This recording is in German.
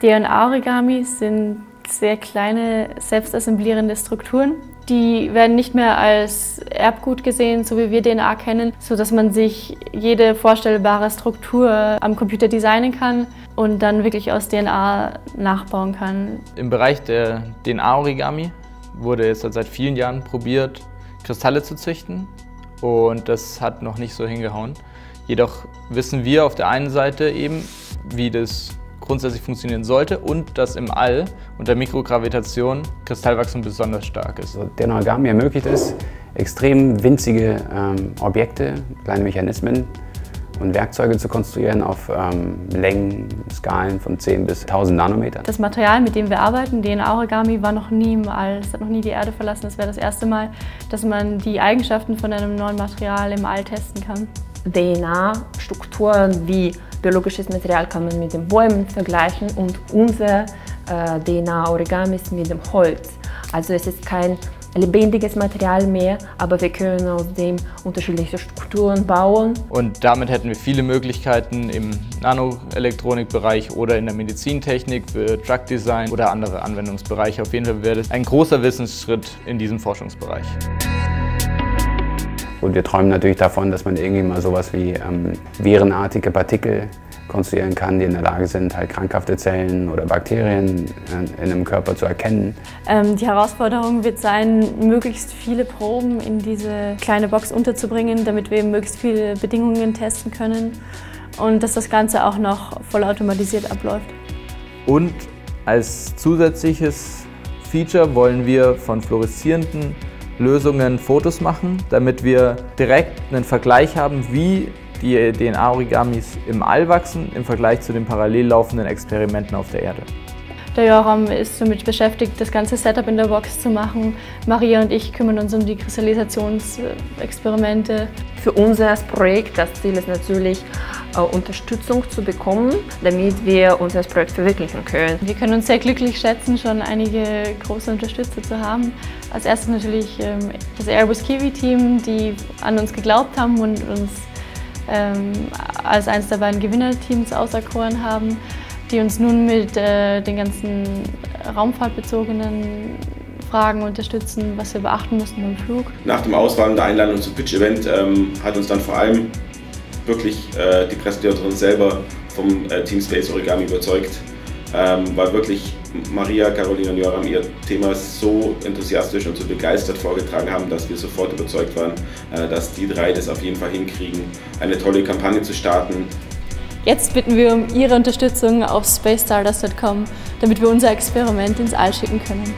DNA-Origami sind sehr kleine, selbstassemblierende Strukturen. Die werden nicht mehr als Erbgut gesehen, so wie wir DNA kennen, sodass man sich jede vorstellbare Struktur am Computer designen kann und dann wirklich aus DNA nachbauen kann. Im Bereich der DNA-Origami wurde jetzt seit vielen Jahren probiert, Kristalle zu züchten und das hat noch nicht so hingehauen. Jedoch wissen wir auf der einen Seite eben, wie das grundsätzlich funktionieren sollte und dass im All unter Mikrogravitation Kristallwachstum besonders stark ist. Also der Origami ermöglicht es, extrem winzige ähm, Objekte, kleine Mechanismen und Werkzeuge zu konstruieren auf ähm, Längen, Skalen von 10 bis 1000 Nanometer. Das Material, mit dem wir arbeiten, DNA-Origami, war noch nie im All. Es hat noch nie die Erde verlassen. Es wäre das erste Mal, dass man die Eigenschaften von einem neuen Material im All testen kann. DNA-Strukturen wie biologisches Material kann man mit den Bäumen vergleichen und unser äh, DNA-Origami ist mit dem Holz. Also es ist kein lebendiges Material mehr, aber wir können aus dem unterschiedliche Strukturen bauen. Und damit hätten wir viele Möglichkeiten im Nanoelektronikbereich oder in der Medizintechnik für Drug Design oder andere Anwendungsbereiche. Auf jeden Fall wäre das ein großer Wissensschritt in diesem Forschungsbereich. Und wir träumen natürlich davon, dass man irgendwie mal sowas wie ähm, virenartige Partikel konstruieren kann, die in der Lage sind, halt krankhafte Zellen oder Bakterien in einem Körper zu erkennen. Ähm, die Herausforderung wird sein, möglichst viele Proben in diese kleine Box unterzubringen, damit wir möglichst viele Bedingungen testen können und dass das Ganze auch noch vollautomatisiert abläuft. Und als zusätzliches Feature wollen wir von fluoreszierenden Lösungen Fotos machen, damit wir direkt einen Vergleich haben, wie die DNA-Origamis im All wachsen im Vergleich zu den parallel laufenden Experimenten auf der Erde. Der Joram ist damit beschäftigt, das ganze Setup in der Box zu machen. Maria und ich kümmern uns um die Kristallisationsexperimente. Für unser Projekt, das Ziel ist natürlich, äh, Unterstützung zu bekommen, damit wir unser Projekt verwirklichen können. Wir können uns sehr glücklich schätzen, schon einige große Unterstützer zu haben. Als erstes natürlich ähm, das Airbus Kiwi Team, die an uns geglaubt haben und uns ähm, als eines der beiden Gewinnerteams auserkoren haben die uns nun mit äh, den ganzen raumfahrtbezogenen Fragen unterstützen, was wir beachten mussten beim Flug. Nach dem Auswahl der Einladung zum Pitch-Event ähm, hat uns dann vor allem wirklich äh, die Präsentatorin selber vom äh, Team Space Origami überzeugt, ähm, weil wirklich Maria, Carolina und Joram ihr Thema so enthusiastisch und so begeistert vorgetragen haben, dass wir sofort überzeugt waren, äh, dass die drei das auf jeden Fall hinkriegen, eine tolle Kampagne zu starten, Jetzt bitten wir um Ihre Unterstützung auf spacestardust.com, damit wir unser Experiment ins All schicken können.